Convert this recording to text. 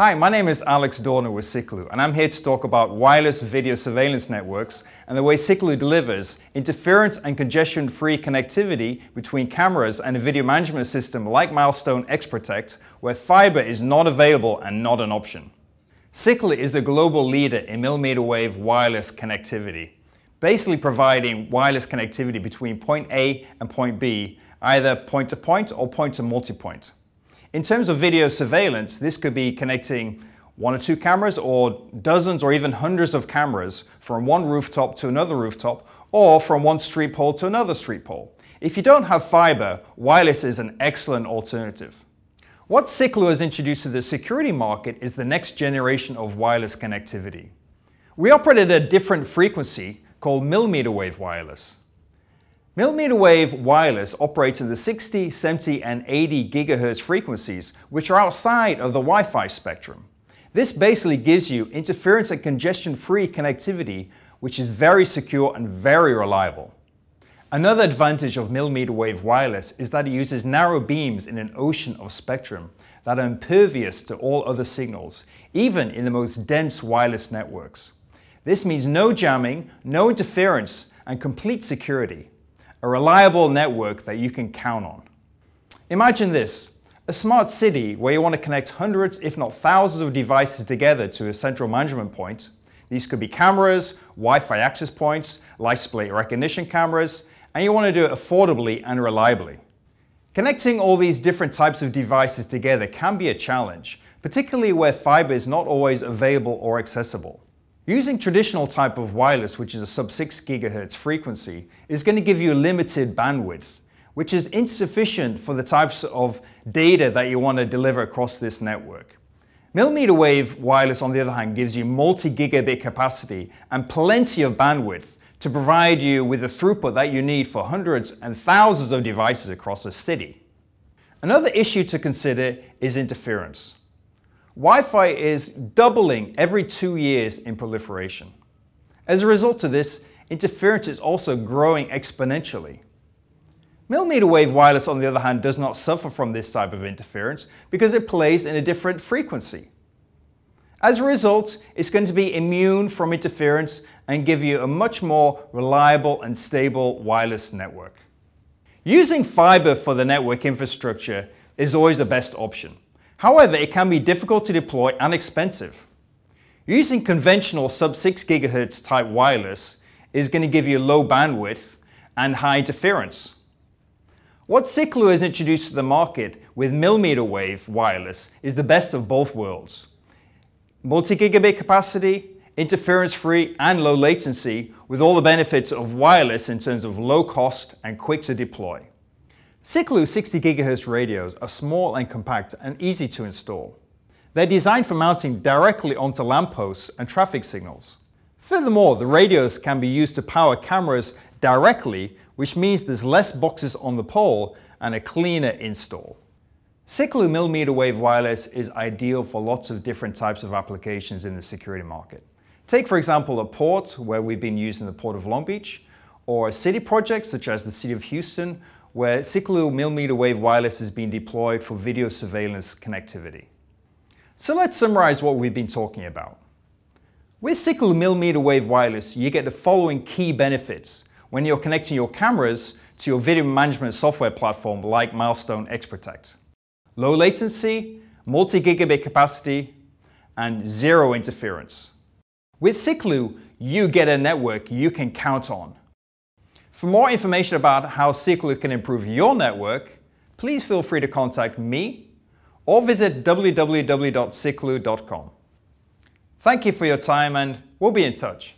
Hi, my name is Alex Dorner with Siklu, and I'm here to talk about wireless video surveillance networks and the way Siklu delivers interference and congestion-free connectivity between cameras and a video management system like Milestone XProtect, where fiber is not available and not an option. Siklu is the global leader in millimeter wave wireless connectivity, basically providing wireless connectivity between point A and point B, either point to point or point to multipoint. In terms of video surveillance, this could be connecting one or two cameras or dozens or even hundreds of cameras from one rooftop to another rooftop or from one street pole to another street pole. If you don't have fiber, wireless is an excellent alternative. What Siklu has introduced to the security market is the next generation of wireless connectivity. We operate at a different frequency called millimeter wave wireless. Millimeter wave wireless operates in the 60, 70 and 80 gigahertz frequencies, which are outside of the Wi-Fi spectrum. This basically gives you interference and congestion-free connectivity, which is very secure and very reliable. Another advantage of millimeter wave wireless is that it uses narrow beams in an ocean of spectrum that are impervious to all other signals, even in the most dense wireless networks. This means no jamming, no interference, and complete security a reliable network that you can count on. Imagine this, a smart city where you want to connect hundreds if not thousands of devices together to a central management point. These could be cameras, Wi-Fi access points, license plate recognition cameras, and you want to do it affordably and reliably. Connecting all these different types of devices together can be a challenge, particularly where fiber is not always available or accessible. Using traditional type of wireless, which is a sub 6 GHz frequency, is going to give you a limited bandwidth, which is insufficient for the types of data that you want to deliver across this network. Millimeter wave wireless, on the other hand, gives you multi-gigabit capacity and plenty of bandwidth to provide you with the throughput that you need for hundreds and thousands of devices across a city. Another issue to consider is interference. Wi-Fi is doubling every two years in proliferation. As a result of this, interference is also growing exponentially. Millimeter wave wireless, on the other hand, does not suffer from this type of interference because it plays in a different frequency. As a result, it's going to be immune from interference and give you a much more reliable and stable wireless network. Using fiber for the network infrastructure is always the best option. However, it can be difficult to deploy and expensive. Using conventional sub-6 GHz type wireless is going to give you low bandwidth and high interference. What Siklu has introduced to the market with millimeter wave wireless is the best of both worlds. Multi-gigabit capacity, interference-free and low latency with all the benefits of wireless in terms of low cost and quick to deploy. Siklu 60 GHz radios are small and compact and easy to install. They're designed for mounting directly onto lampposts and traffic signals. Furthermore, the radios can be used to power cameras directly, which means there's less boxes on the pole and a cleaner install. Siklu millimeter wave wireless is ideal for lots of different types of applications in the security market. Take for example a port where we've been using the Port of Long Beach, or a city project such as the City of Houston, where Siklu millimeter wave wireless has been deployed for video surveillance connectivity. So let's summarize what we've been talking about. With Siklu millimeter wave wireless, you get the following key benefits when you're connecting your cameras to your video management software platform like Milestone XProtect. Low latency, multi-gigabit capacity, and zero interference. With Siklu, you get a network you can count on for more information about how Siklu can improve your network, please feel free to contact me or visit www.siklu.com. Thank you for your time and we'll be in touch.